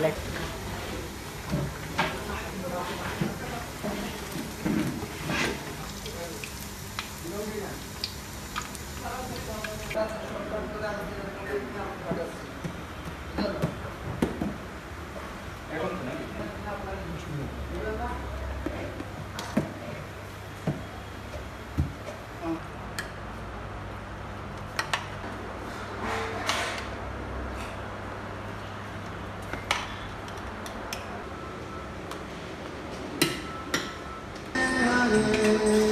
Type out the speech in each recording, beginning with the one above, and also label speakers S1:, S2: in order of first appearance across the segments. S1: lên
S2: Deus.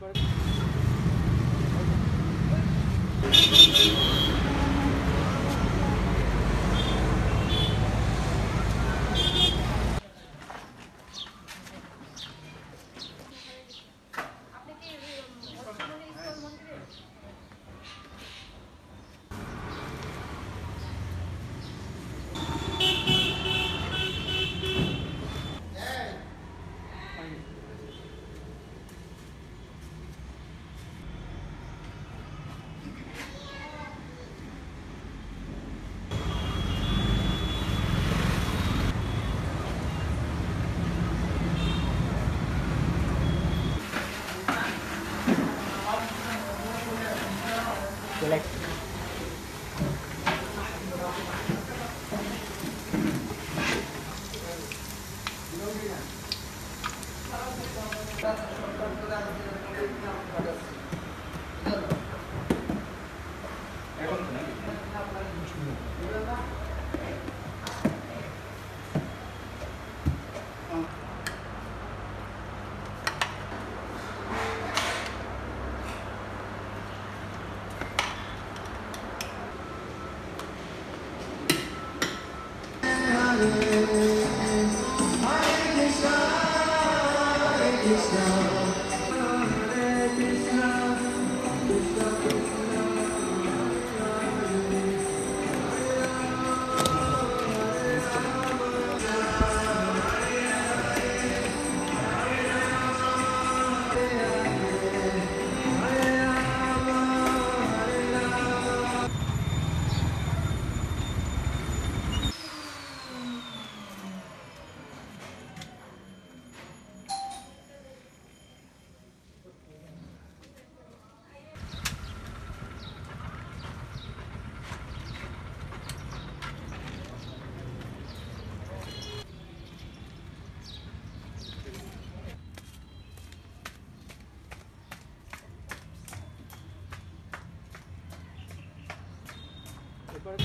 S2: Goldberg.
S1: Đi lên. Thank
S2: It's Everybody.